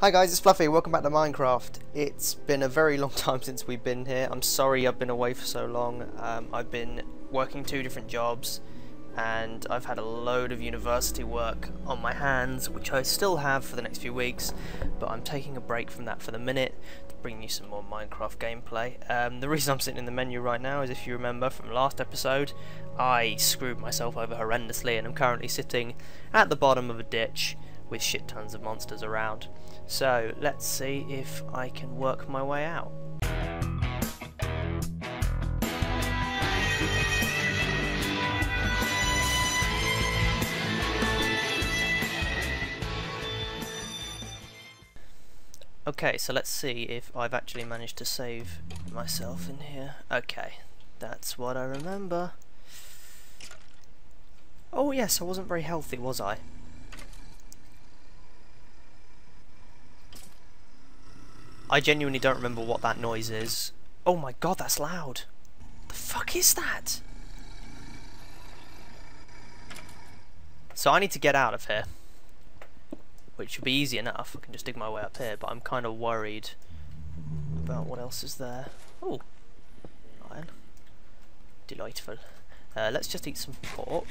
Hi guys, it's Fluffy, welcome back to Minecraft. It's been a very long time since we've been here. I'm sorry I've been away for so long. Um, I've been working two different jobs and I've had a load of university work on my hands, which I still have for the next few weeks, but I'm taking a break from that for the minute to bring you some more Minecraft gameplay. Um, the reason I'm sitting in the menu right now is if you remember from last episode, I screwed myself over horrendously and I'm currently sitting at the bottom of a ditch with shit tons of monsters around. So let's see if I can work my way out. Okay, so let's see if I've actually managed to save myself in here. Okay, that's what I remember. Oh yes, I wasn't very healthy, was I? I genuinely don't remember what that noise is. Oh my god, that's loud. The fuck is that? So I need to get out of here which should be easy enough. I can just dig my way up here, but I'm kind of worried about what else is there. Oh, iron. Delightful. Uh, let's just eat some pork,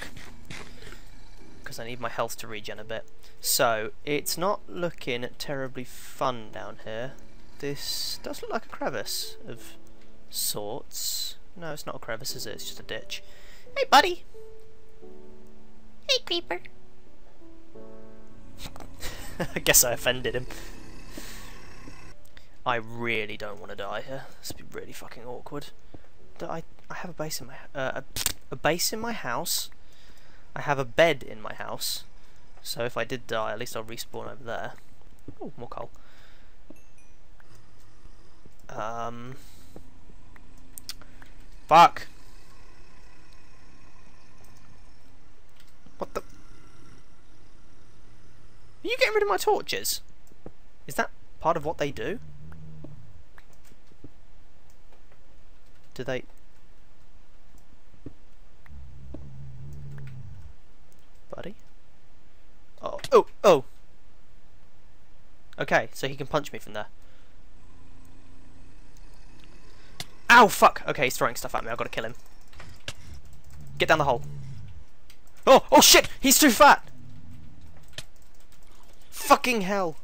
because I need my health to regen a bit. So, it's not looking terribly fun down here. This does look like a crevice of sorts. No, it's not a crevice, is it? It's just a ditch. Hey, buddy! Hey, creeper! I guess I offended him. I really don't want to die here. This would be really fucking awkward. I I have a base in my uh, a, a base in my house. I have a bed in my house. So if I did die, at least I'll respawn over there. Oh, more coal. Um. Fuck. What the? Are you getting rid of my torches? Is that part of what they do? Do they... Buddy? Oh, oh, oh! Okay, so he can punch me from there. Ow, fuck! Okay, he's throwing stuff at me, I've got to kill him. Get down the hole. Oh, oh shit! He's too fat! Fucking hell!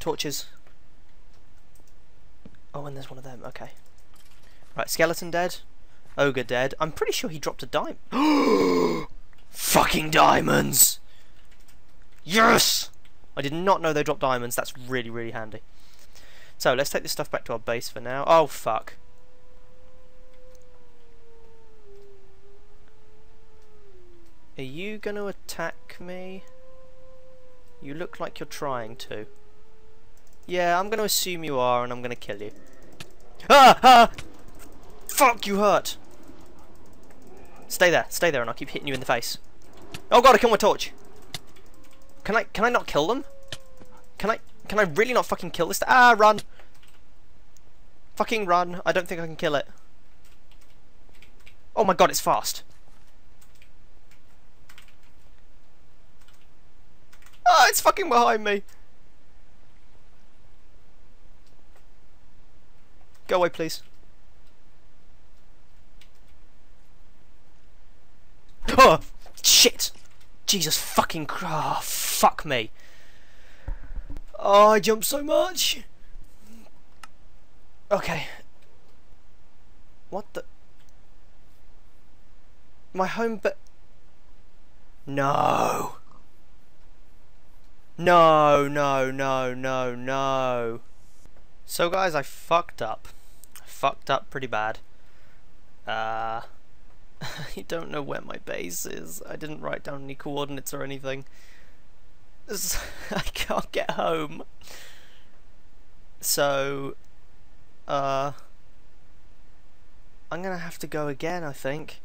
Torches. Oh, and there's one of them. Okay. Right, skeleton dead. Ogre dead. I'm pretty sure he dropped a dime. Fucking diamonds! Yes! I did not know they dropped diamonds. That's really, really handy. So, let's take this stuff back to our base for now. Oh, fuck. Are you going to attack me? You look like you're trying to. Yeah, I'm going to assume you are, and I'm going to kill you. Ah! Ah! Fuck, you hurt! Stay there, stay there, and I'll keep hitting you in the face. Oh god, I killed my torch! Can I, can I not kill them? Can I, can I really not fucking kill this? Ah, run! Fucking run. I don't think I can kill it. Oh my god, it's fast. Oh, it's fucking behind me. Go away, please. Oh, shit. Jesus fucking oh, fuck me. Oh, I jumped so much. Okay. What the? My home but No. No, no, no, no, no. So guys, I fucked up. Fucked up pretty bad. Uh, I don't know where my base is. I didn't write down any coordinates or anything. I can't get home. So, uh, I'm gonna have to go again, I think,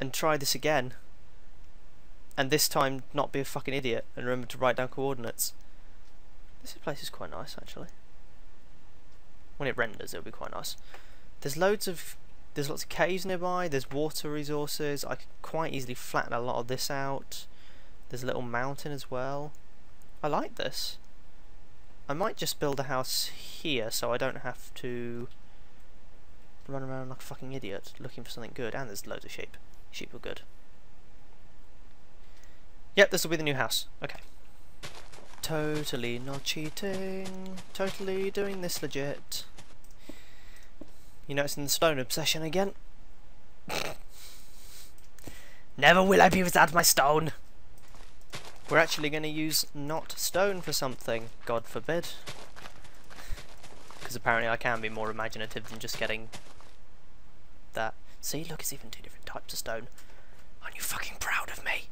and try this again and this time not be a fucking idiot and remember to write down coordinates. This place is quite nice actually. When it renders it'll be quite nice. There's loads of there's lots of caves nearby, there's water resources, I could quite easily flatten a lot of this out. There's a little mountain as well. I like this. I might just build a house here so I don't have to run around like a fucking idiot looking for something good. And there's loads of sheep. Sheep are good. Yep, this will be the new house. Okay. Totally not cheating. Totally doing this legit. You noticing the stone obsession again? Never will I be without my stone! We're actually going to use not stone for something, God forbid. Because apparently I can be more imaginative than just getting that. See, look, it's even two different types of stone. Aren't you fucking proud of me?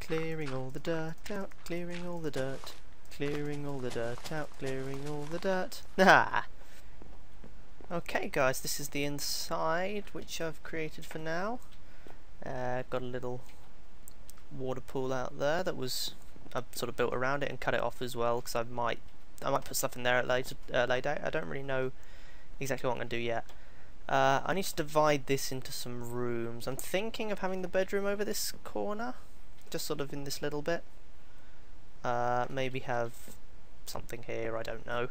Clearing all the dirt out, clearing all the dirt, clearing all the dirt out, clearing all the dirt. Ah! Okay guys, this is the inside which I've created for now. Uh, got a little water pool out there that was I've sort of built around it and cut it off as well because I might I might put stuff in there at later uh, later. I don't really know exactly what I'm going to do yet. Uh, I need to divide this into some rooms. I'm thinking of having the bedroom over this corner, just sort of in this little bit. Uh, maybe have something here, I don't know.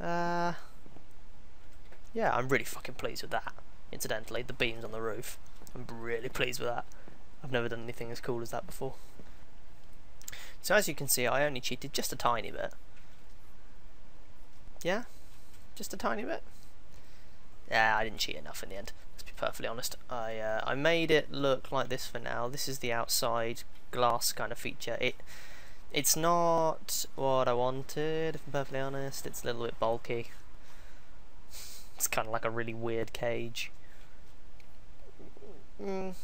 Uh, yeah, I'm really fucking pleased with that. Incidentally, the beams on the roof. I'm really pleased with that. I've never done anything as cool as that before. So as you can see, I only cheated just a tiny bit. Yeah? Just a tiny bit? Yeah, I didn't cheat enough in the end. Let's be perfectly honest. I uh, I made it look like this for now. This is the outside glass kind of feature. It It's not what I wanted, if I'm perfectly honest. It's a little bit bulky. It's kind of like a really weird cage. Mm,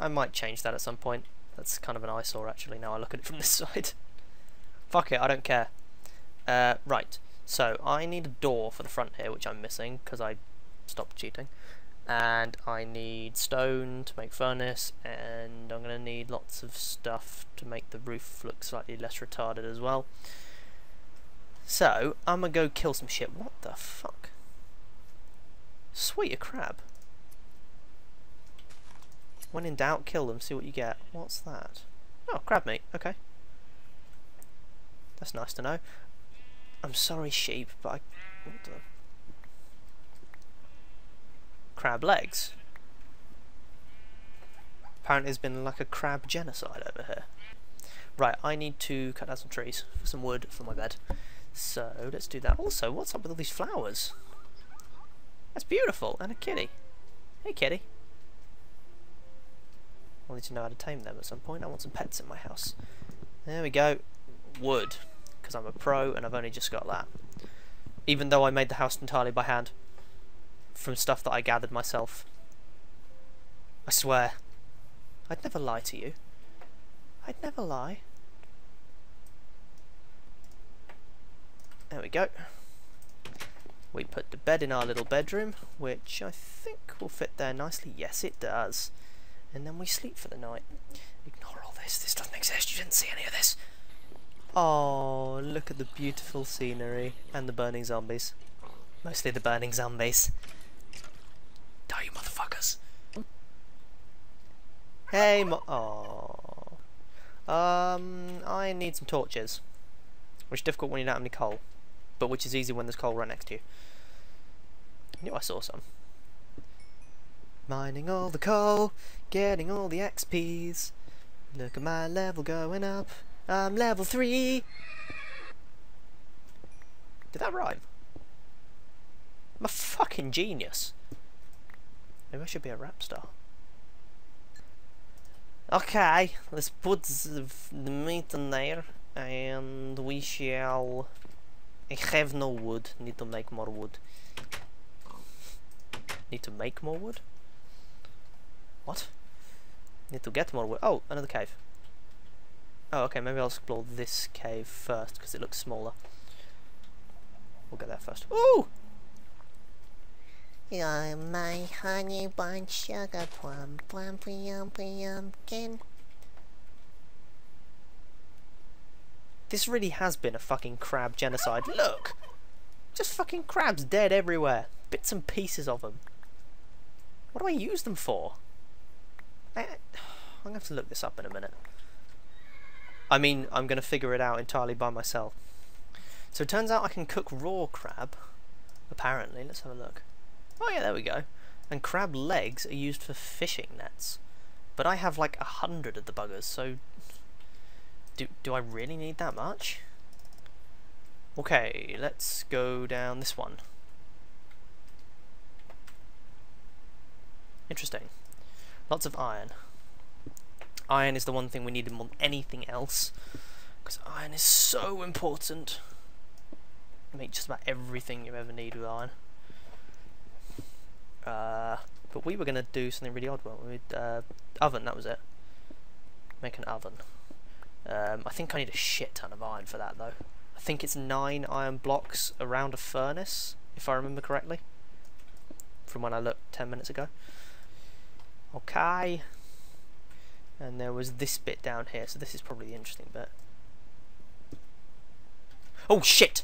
I might change that at some point. That's kind of an eyesore actually now I look at it from this side. Fuck it, I don't care. Uh, right, so I need a door for the front here, which I'm missing because I stopped cheating. And I need stone to make furnace, and I'm going to need lots of stuff to make the roof look slightly less retarded as well. So, I'm going to go kill some shit. What the fuck? Sweet, a crab. When in doubt, kill them, see what you get. What's that? Oh, crab meat, okay. That's nice to know. I'm sorry, sheep, but I... Crab legs. Apparently there's been like a crab genocide over here. Right, I need to cut down some trees for some wood for my bed. So, let's do that. Also, what's up with all these flowers? That's beautiful, and a kitty. Hey, kitty. I'll need to know how to tame them at some point. I want some pets in my house. There we go. Wood. Because I'm a pro and I've only just got that. Even though I made the house entirely by hand. From stuff that I gathered myself. I swear. I'd never lie to you. I'd never lie. There we go. We put the bed in our little bedroom, which I think will fit there nicely. Yes, it does and then we sleep for the night. Ignore all this, this doesn't exist, you didn't see any of this. Oh, look at the beautiful scenery and the burning zombies. Mostly the burning zombies. Die, you motherfuckers. Hey, mo- Oh. Um, I need some torches. Which is difficult when you don't have any coal. But which is easy when there's coal right next to you. I knew I saw some. Mining all the coal, getting all the XPs. Look at my level going up. I'm level 3. Did that rhyme? I'm a fucking genius. Maybe I should be a rap star. Okay, let's put the, meat in there and we shall... I have no wood, need to make more wood. Need to make more wood? What? Need to get more wood. Oh, another cave. Oh, okay, maybe I'll explore this cave first, because it looks smaller. We'll get there first. Ooh! You're my honey bun sugar plum, plum, plum, pumpkin. This really has been a fucking crab genocide. Look! Just fucking crabs dead everywhere. Bits and pieces of them. What do I use them for? I, I'm going to have to look this up in a minute. I mean, I'm going to figure it out entirely by myself. So it turns out I can cook raw crab, apparently. Let's have a look. Oh yeah, there we go. And crab legs are used for fishing nets. But I have like a hundred of the buggers, so... Do, do I really need that much? Okay, let's go down this one. Interesting. Lots of iron. Iron is the one thing we need more than anything else. Because iron is so important. make just about everything you ever need with iron. Uh, but we were going to do something really odd, weren't we? Uh, oven, that was it. Make an oven. Um, I think I need a shit ton of iron for that, though. I think it's nine iron blocks around a furnace, if I remember correctly. From when I looked ten minutes ago. Okay. And there was this bit down here, so this is probably the interesting bit. Oh shit!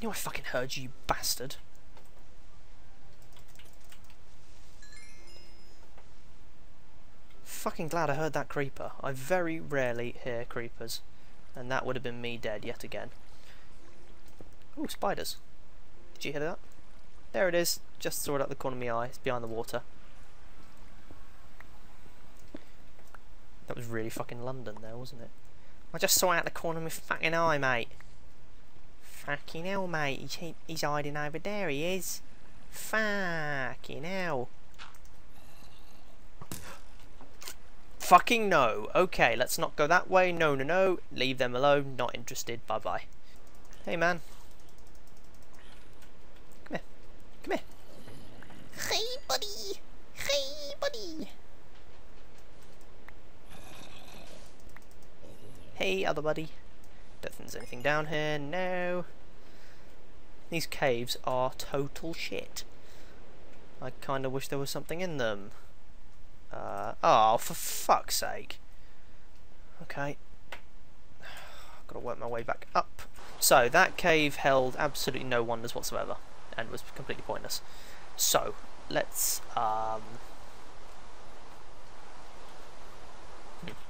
You know I fucking heard you, you bastard. Fucking glad I heard that creeper. I very rarely hear creepers. And that would have been me dead yet again. Oh, spiders. Did you hear that? There it is. Just saw it at the corner of my eye. It's behind the water. That was really fucking London there, wasn't it? I just saw it out the corner of my fucking eye, mate. Fucking hell, mate. He's, he's hiding over there, he is. Fucking hell. Fucking no. Okay, let's not go that way. No, no, no. Leave them alone. Not interested. Bye-bye. Hey, man. Come here. Come here. Hey, buddy. Hey, buddy. Hey, other buddy. Don't think there's anything down here. No. These caves are total shit. I kind of wish there was something in them. Uh, oh, for fuck's sake. Okay. Gotta work my way back up. So, that cave held absolutely no wonders whatsoever, and was completely pointless. So, let's, um...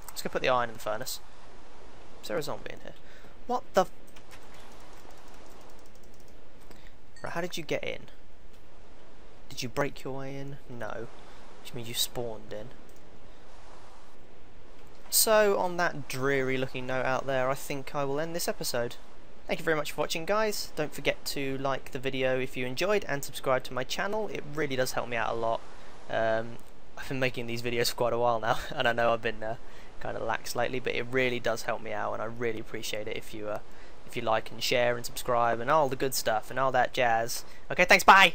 Let's go put the iron in the furnace. Is there a zombie in here? What the... Right, how did you get in? Did you break your way in? No which means you spawned in. So, on that dreary looking note out there, I think I will end this episode. Thank you very much for watching guys, don't forget to like the video if you enjoyed and subscribe to my channel, it really does help me out a lot. Um, I've been making these videos for quite a while now, and I know I've been uh, kind of lax lately, but it really does help me out, and I really appreciate it if you uh, if you like and share and subscribe and all the good stuff and all that jazz. Okay, thanks, bye!